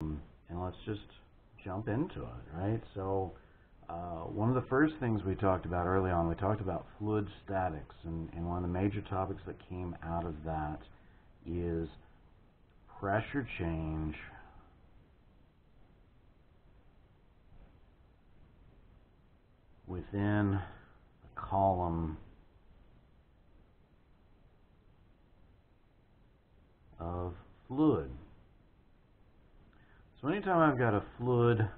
and let's just jump into it, right? So uh, one of the first things we talked about early on, we talked about fluid statics, and, and one of the major topics that came out of that is pressure change within a column of fluid. So anytime I've got a fluid,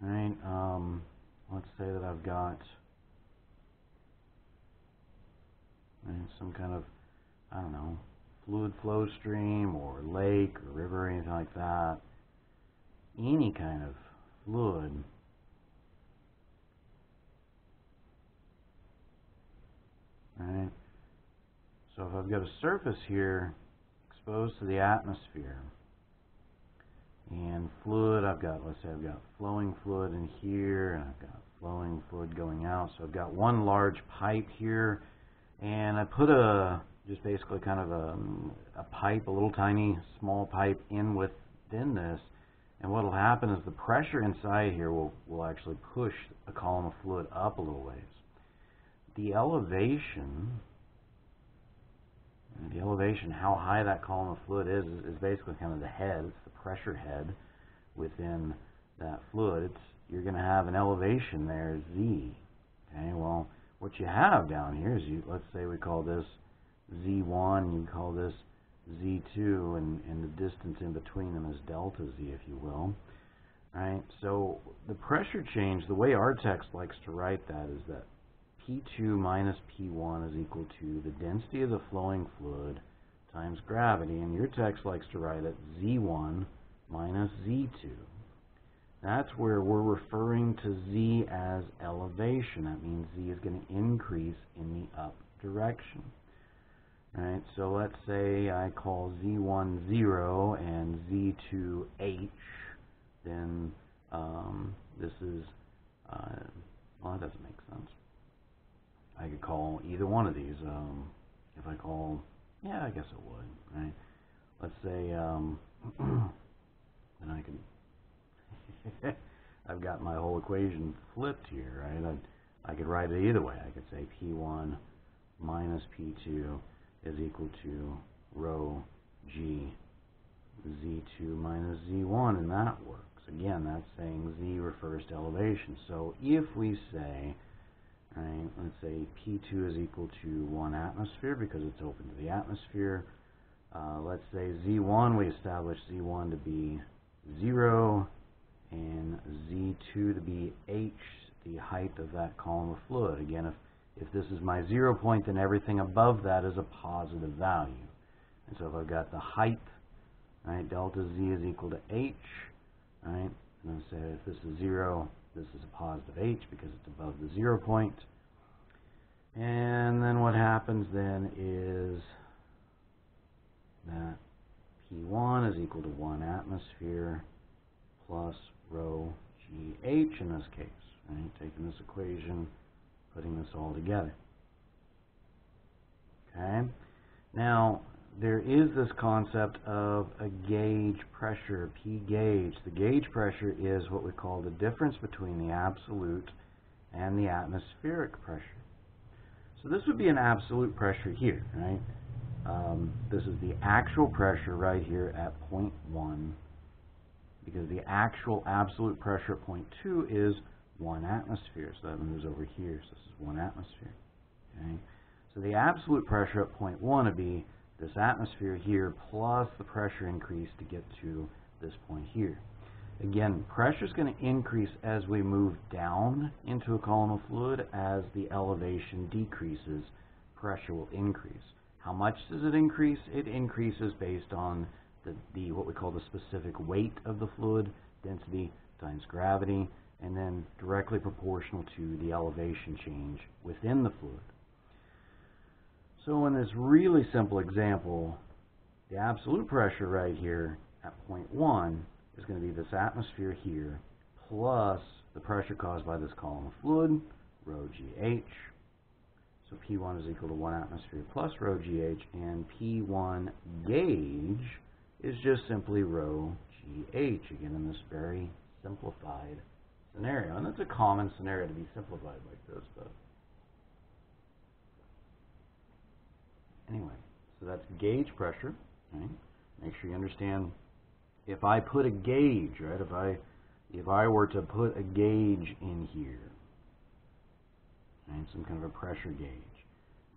right, um, let's say that I've got right, some kind of, I don't know, fluid flow stream or lake or river or anything like that, any kind of fluid right? So if I've got a surface here exposed to the atmosphere, and fluid, I've got, let's say I've got flowing fluid in here, and I've got flowing fluid going out. So I've got one large pipe here, and I put a, just basically kind of a, a pipe, a little tiny small pipe in within this, and what will happen is the pressure inside here will, will actually push a column of fluid up a little ways. The elevation, the elevation, how high that column of fluid is, is basically kind of the head, it's pressure head within that fluid. You're going to have an elevation there, Z. Okay, well, what you have down here is, you, let's say we call this Z1, you call this Z2, and, and the distance in between them is delta Z, if you will. Right, so the pressure change, the way our text likes to write that is that P2 minus P1 is equal to the density of the flowing fluid times gravity, and your text likes to write it Z1 minus Z2. That's where we're referring to Z as elevation. That means Z is going to increase in the up direction. Right, so let's say I call Z1 0 and Z2 H, then um, this is, uh, well, that doesn't make sense. I could call either one of these. Um, if I call, yeah, I guess it would, right? Let's say, um, then I can, I've got my whole equation flipped here, right? I, I could write it either way. I could say P1 minus P2 is equal to rho G Z2 minus Z1, and that works. Again, that's saying Z refers to elevation. So if we say right? Let's say P2 is equal to 1 atmosphere because it's open to the atmosphere. Uh, let's say Z1, we establish Z1 to be 0 and Z2 to be H, the height of that column of fluid. Again, if, if this is my zero point, then everything above that is a positive value. And so if I've got the height, right, delta Z is equal to H, right, and I say if this is 0, this is a positive h because it's above the zero point. And then what happens then is that P1 is equal to 1 atmosphere plus rho GH in this case. Right? Taking this equation, putting this all together. Okay? Now, there is this concept of a gauge pressure, P gauge. The gauge pressure is what we call the difference between the absolute and the atmospheric pressure. So this would be an absolute pressure here, right? Um, this is the actual pressure right here at point 0.1 because the actual absolute pressure at point 2 is 1 atmosphere. So that moves over here. So this is 1 atmosphere. Okay? So the absolute pressure at point 0.1 would be this atmosphere here plus the pressure increase to get to this point here. Again, pressure is going to increase as we move down into a column of fluid. As the elevation decreases, pressure will increase. How much does it increase? It increases based on the, the what we call the specific weight of the fluid, density times gravity, and then directly proportional to the elevation change within the fluid. So in this really simple example, the absolute pressure right here at point 1 is going to be this atmosphere here plus the pressure caused by this column of fluid, rho GH. So P1 is equal to 1 atmosphere plus rho GH, and P1 gauge is just simply rho gh, again in this very simplified scenario. And that's a common scenario to be simplified like this, but anyway, so that's gauge pressure? Make sure you understand if I put a gauge, right, if I if I were to put a gauge in here, right, some kind of a pressure gauge,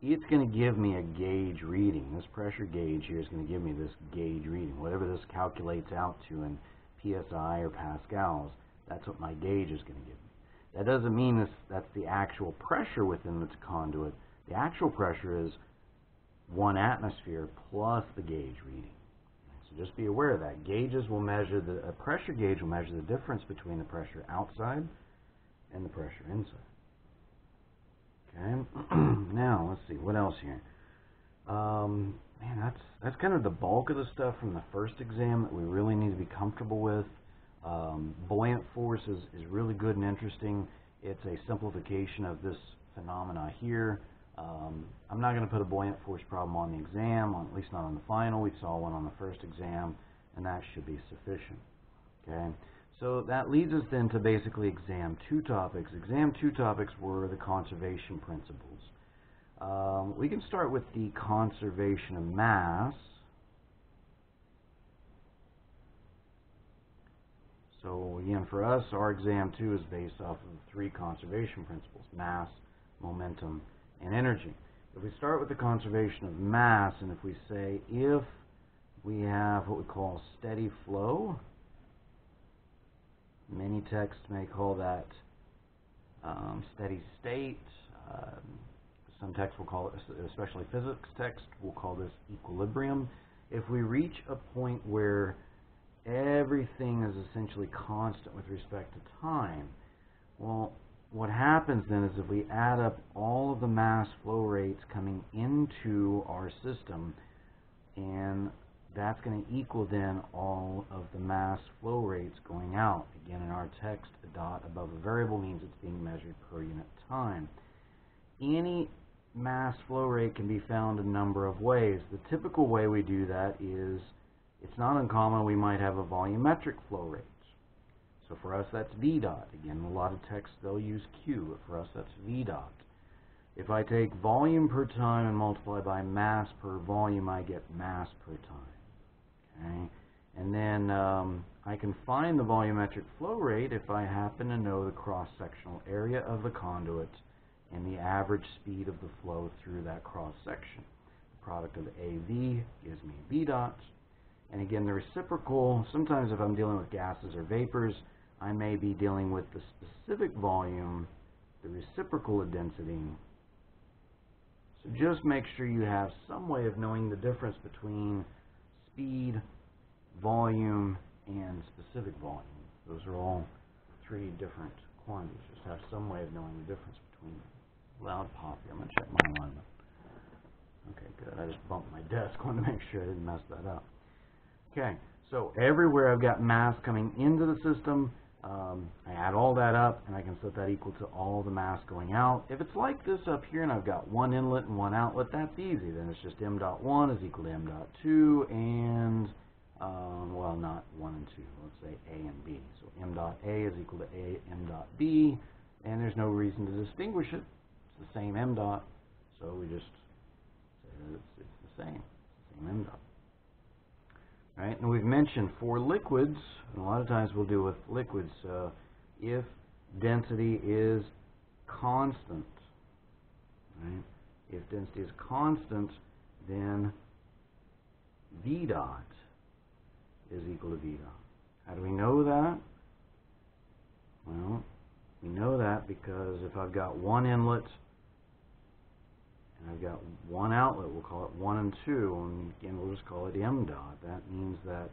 it's going to give me a gauge reading. This pressure gauge here is going to give me this gauge reading. Whatever this calculates out to in PSI or pascals, that's what my gauge is going to give me. That doesn't mean this, that's the actual pressure within this conduit. The actual pressure is one atmosphere plus the gauge reading. So just be aware of that. Gauges will measure, the a pressure gauge will measure the difference between the pressure outside and the pressure inside. Okay. now let's see what else here. Um, man, that's that's kind of the bulk of the stuff from the first exam that we really need to be comfortable with. Um, buoyant force is, is really good and interesting. It's a simplification of this phenomena here. Um, I'm not going to put a buoyant force problem on the exam, at least not on the final. We saw one on the first exam, and that should be sufficient. Okay. So that leads us then to basically exam two topics. Exam two topics were the conservation principles. Um, we can start with the conservation of mass. So again, for us, our exam two is based off of three conservation principles, mass, momentum, and energy. If we start with the conservation of mass, and if we say if we have what we call steady flow, Many texts may call that um, steady state. Um, some texts will call it, especially physics texts, will call this equilibrium. If we reach a point where everything is essentially constant with respect to time, well, what happens then is if we add up all of the mass flow rates coming into our system and that's going to equal then all of the mass flow rates going out. Again, in our text, a dot above a variable means it's being measured per unit time. Any mass flow rate can be found a number of ways. The typical way we do that is, it's not uncommon, we might have a volumetric flow rate. So for us, that's V dot. Again, a lot of texts, they'll use Q, but for us, that's V dot. If I take volume per time and multiply by mass per volume, I get mass per time. Okay? And then um, I can find the volumetric flow rate if I happen to know the cross-sectional area of the conduit and the average speed of the flow through that cross-section. The product of AV gives me V dot. And again, the reciprocal, sometimes if I'm dealing with gases or vapors, I may be dealing with the specific volume, the reciprocal of density. So just make sure you have some way of knowing the difference between speed, volume, and specific volume. Those are all three different quantities. Just have some way of knowing the difference between. Loud poppy. I'm going to check my alignment. Okay, good. I just bumped my desk. I wanted to make sure I didn't mess that up. Okay, so everywhere I've got mass coming into the system, um, I add all that up, and I can set that equal to all the mass going out. If it's like this up here, and I've got one inlet and one outlet, that's easy. Then it's just m dot 1 is equal to m dot 2, and, um, well, not 1 and 2. Let's say a and b. So m dot a is equal to a m dot b, and there's no reason to distinguish it. It's the same m dot, so we just say that it's, it's the same. Same m dot. Right? And we've mentioned for liquids, and a lot of times we'll deal with liquids, uh, if density is constant, right? If density is constant, then V dot is equal to V dot. How do we know that? Well, we know that because if I've got one inlet and I've got one outlet, we'll call it 1 and 2, and again we'll just call it m dot. That means that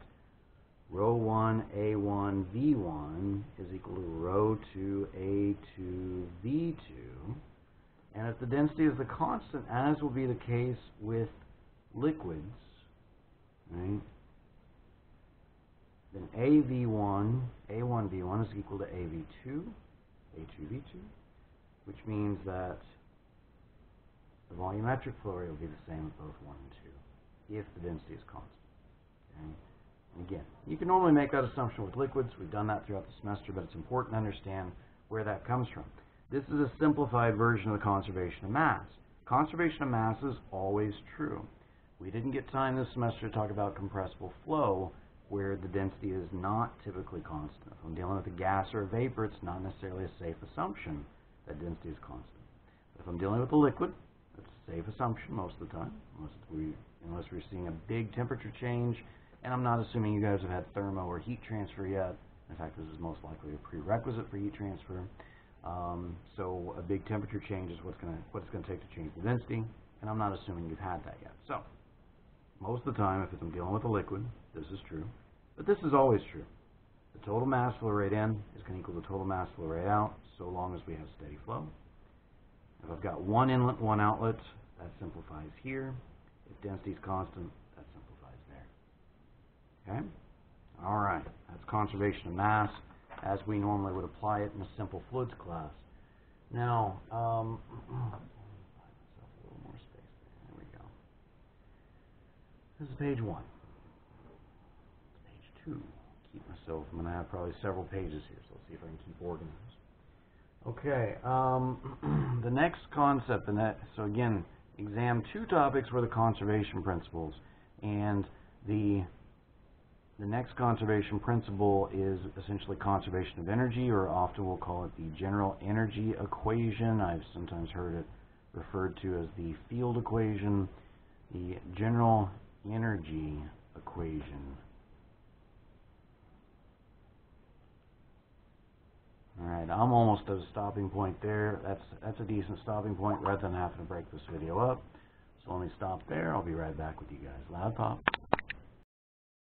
rho 1 A1 V1 is equal to rho 2 A2 V2. And if the density is the constant, as will be the case with liquids, right, then AV1, A1 V1 is equal to AV2, A2 V2, which means that the volumetric flow rate will be the same at both 1 and 2 if the density is constant. Okay? Again, you can normally make that assumption with liquids. We've done that throughout the semester, but it's important to understand where that comes from. This is a simplified version of the conservation of mass. Conservation of mass is always true. We didn't get time this semester to talk about compressible flow, where the density is not typically constant. If I'm dealing with a gas or a vapor, it's not necessarily a safe assumption that density is constant. But If I'm dealing with a liquid, safe assumption most of the time, unless we unless we're seeing a big temperature change, and I'm not assuming you guys have had thermo or heat transfer yet. In fact, this is most likely a prerequisite for heat transfer. Um, so a big temperature change is what's to what it's going to take to change the density, and I'm not assuming you've had that yet. So most of the time, if I'm dealing with a liquid, this is true, but this is always true. The total mass flow rate in is going to equal the total mass flow rate out, so long as we have steady flow. I've got one inlet, one outlet, that simplifies here. If density is constant, that simplifies there. Okay? All right, that's conservation of mass as we normally would apply it in a simple fluids class. Now, um, myself a little more space there. There we go. This is page one. Page two. Keep myself. I'm going to have probably several pages here, so let's see if I can keep organized. Okay. Um, the next concept, the net. So again, exam two topics were the conservation principles, and the the next conservation principle is essentially conservation of energy, or often we'll call it the general energy equation. I've sometimes heard it referred to as the field equation, the general energy equation. All right, I'm almost at a stopping point there. That's that's a decent stopping point rather than having to break this video up. So let me stop there. I'll be right back with you guys. Loud pop.